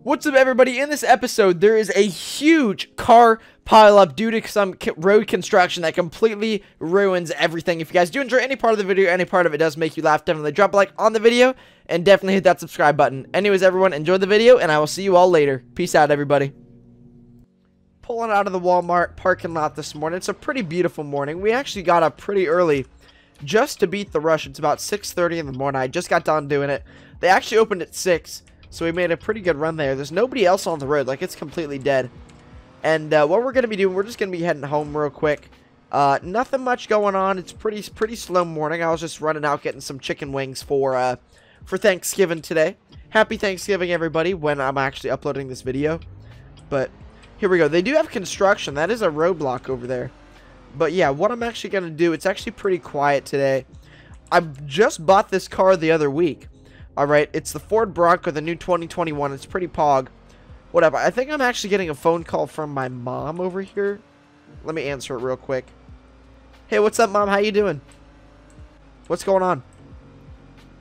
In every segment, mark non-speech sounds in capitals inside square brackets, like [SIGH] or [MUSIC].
What's up, everybody? In this episode, there is a huge car pileup due to some road construction that completely ruins everything. If you guys do enjoy any part of the video, any part of it does make you laugh, definitely drop a like on the video and definitely hit that subscribe button. Anyways, everyone, enjoy the video, and I will see you all later. Peace out, everybody. Pulling out of the Walmart parking lot this morning. It's a pretty beautiful morning. We actually got up pretty early just to beat the rush. It's about 6.30 in the morning. I just got done doing it. They actually opened at 6 so we made a pretty good run there. There's nobody else on the road. Like, it's completely dead. And uh, what we're going to be doing, we're just going to be heading home real quick. Uh, nothing much going on. It's pretty pretty slow morning. I was just running out getting some chicken wings for uh, for Thanksgiving today. Happy Thanksgiving, everybody, when I'm actually uploading this video. But here we go. They do have construction. That is a roadblock over there. But yeah, what I'm actually going to do, it's actually pretty quiet today. I just bought this car the other week. Alright, it's the Ford Bronco, the new 2021. It's pretty pog. Whatever. I think I'm actually getting a phone call from my mom over here. Let me answer it real quick. Hey, what's up, Mom? How you doing? What's going on?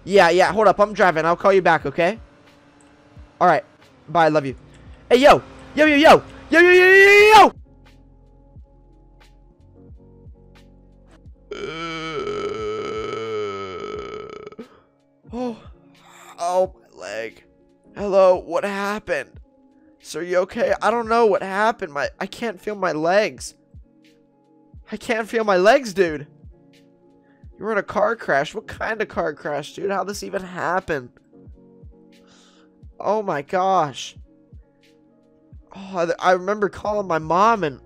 Yeah, yeah, hold up. I'm driving. I'll call you back, okay? Alright. Bye, I love you. Hey, yo! Yo, yo, yo! Yo, yo, yo, yo, yo! Oh. Happened? Sir, you okay? I don't know what happened. My I can't feel my legs. I can't feel my legs, dude. You were in a car crash. What kind of car crash, dude? How this even happened? Oh my gosh. Oh, I remember calling my mom and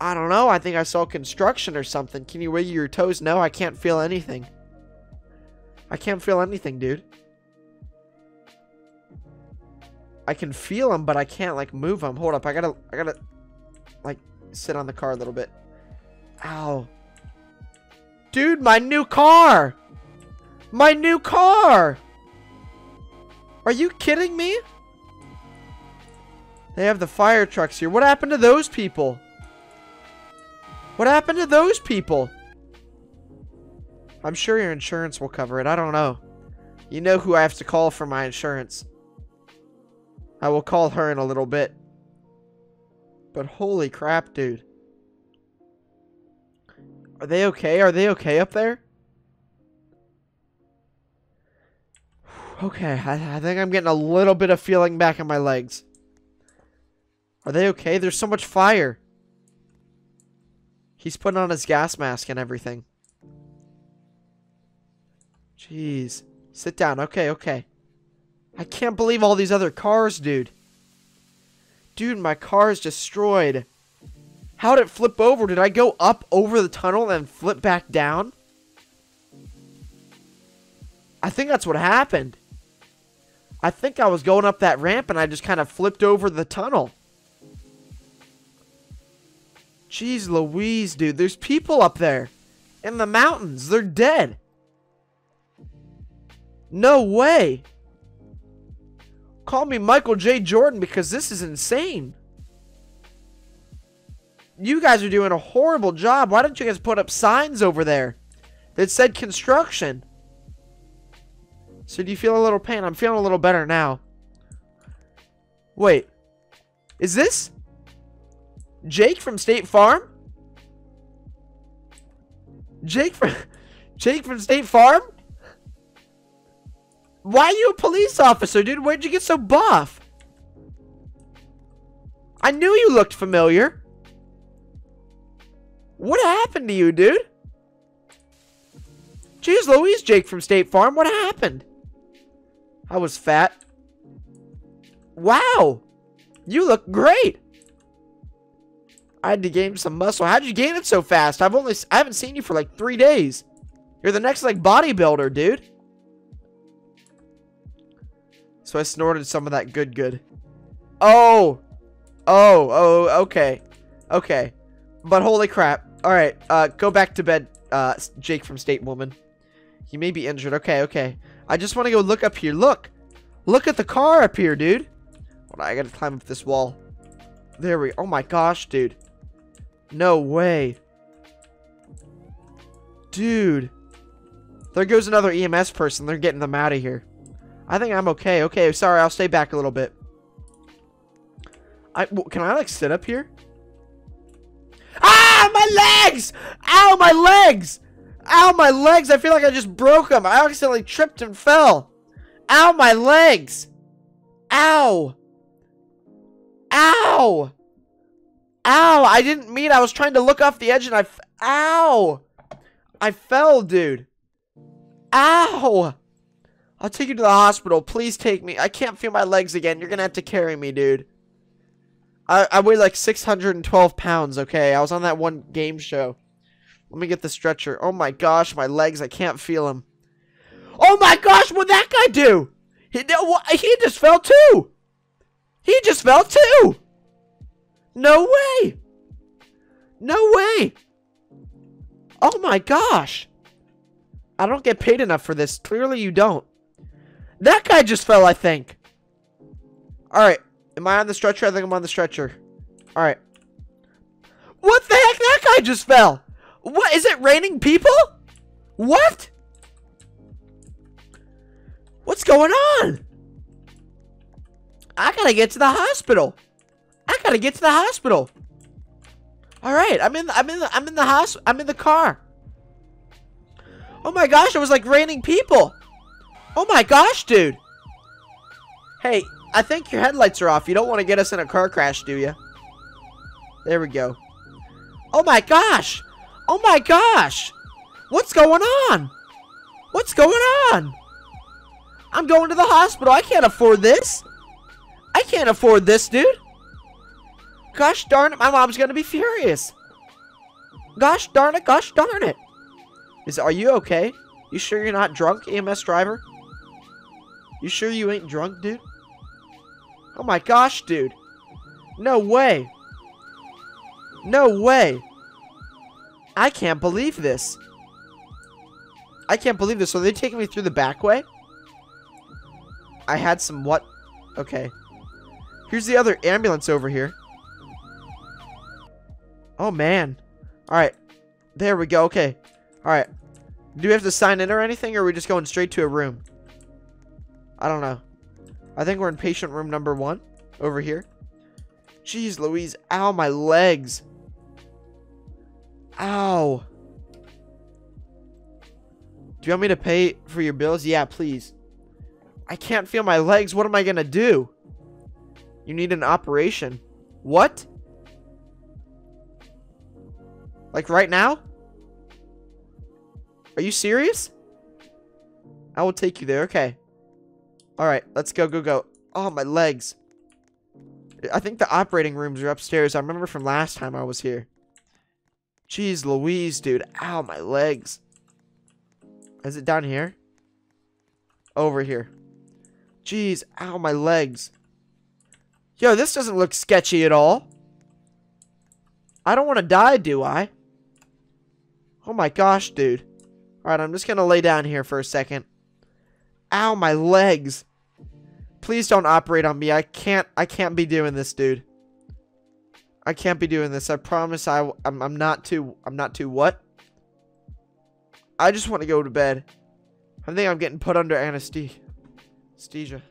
I don't know. I think I saw construction or something. Can you wiggle your toes? No, I can't feel anything. I can't feel anything, dude. I can feel them, but I can't, like, move them. Hold up. I gotta, I gotta, like, sit on the car a little bit. Ow. Dude, my new car! My new car! Are you kidding me? They have the fire trucks here. What happened to those people? What happened to those people? I'm sure your insurance will cover it. I don't know. You know who I have to call for my insurance. I will call her in a little bit. But holy crap, dude. Are they okay? Are they okay up there? [SIGHS] Okay, I, I think I'm getting a little bit of feeling back in my legs. Are they okay? There's so much fire. He's putting on his gas mask and everything. Jeez. Sit down. Okay, okay. I can't believe all these other cars, dude. Dude, my car is destroyed. How did it flip over? Did I go up over the tunnel and flip back down? I think that's what happened. I think I was going up that ramp and I just kind of flipped over the tunnel. Jeez Louise, dude. There's people up there. In the mountains. They're dead. No way. Call me Michael J. Jordan because this is insane. You guys are doing a horrible job. Why don't you guys put up signs over there that said construction? So do you feel a little pain? I'm feeling a little better now. Wait. Is this Jake from State Farm? Jake from [LAUGHS] Jake from State Farm? Why are you a police officer, dude? Where'd you get so buff? I knew you looked familiar. What happened to you, dude? Jeez Louise, Jake from State Farm. What happened? I was fat. Wow. You look great. I had to gain some muscle. How'd you gain it so fast? I've only I haven't seen you for like three days. You're the next like bodybuilder, dude. So I snorted some of that good good. Oh! Oh, oh, okay. Okay. But holy crap. Alright, uh, go back to bed, uh, Jake from State Woman. He may be injured. Okay, okay. I just want to go look up here. Look! Look at the car up here, dude. Hold on, I gotta climb up this wall. There we Oh my gosh, dude. No way. Dude. There goes another EMS person. They're getting them out of here. I think I'm okay. Okay, sorry, I'll stay back a little bit. I can I like sit up here? Ah, my legs! Ow, my legs! Ow, my legs! I feel like I just broke them. I accidentally tripped and fell. Ow, my legs! Ow! Ow! Ow! I didn't mean I was trying to look off the edge and I. Ow! I fell, dude. Ow! I'll take you to the hospital. Please take me. I can't feel my legs again. You're gonna have to carry me, dude. I, I weigh like 612 pounds, okay? I was on that one game show. Let me get the stretcher. Oh my gosh, my legs. I can't feel them. Oh my gosh, what'd that guy do? He, he just fell too. He just fell too. No way. No way. Oh my gosh. I don't get paid enough for this. Clearly you don't. That guy just fell, I think. Alright. Am I on the stretcher? I think I'm on the stretcher. Alright. What the heck? That guy just fell. What? Is it raining people? What? What's going on? I gotta get to the hospital. I gotta get to the hospital. All right, I'm in. I'm in. I'm in the house. I'm in the car. Oh my gosh! It was like raining people. Oh my gosh, dude. Hey, I think your headlights are off. You don't want to get us in a car crash, do you? There we go. Oh my gosh! Oh my gosh! What's going on? What's going on? I'm going to the hospital. I can't afford this. I can't afford this, dude. Gosh darn it, my mom's gonna be furious. Gosh darn it, gosh darn it. Is are you okay? You sure you're not drunk, EMS driver? You sure you ain't drunk, dude? Oh my gosh, dude. No way. No way. I can't believe this. I can't believe this. So they taking me through the back way? I had some what? Okay. Here's the other ambulance over here. Oh, man. Alright. There we go. Okay. Alright. Do we have to sign in or anything, or are we just going straight to a room? I don't know. I think we're in patient room number one. Over here. Jeez Louise. Ow, my legs. Ow. Do you want me to pay for your bills? Yeah, please. I can't feel my legs. What am I going to do? You need an operation. What? Like right now? Are you serious? I will take you there. Okay. Alright, let's go, go, go. Oh, my legs. I think the operating rooms are upstairs. I remember from last time I was here. Jeez Louise, dude. Ow, my legs. Is it down here? Over here. Jeez, ow, my legs. Yo, this doesn't look sketchy at all. I don't want to die, do I? Oh my gosh, dude. Alright, I'm just going to lay down here for a second. Ow, my legs. Please don't operate on me. I can't, I can't be doing this, dude. I can't be doing this. I promise I, I'm, I'm not too, I'm not too what? I just want to go to bed. I think I'm getting put under anesthesia.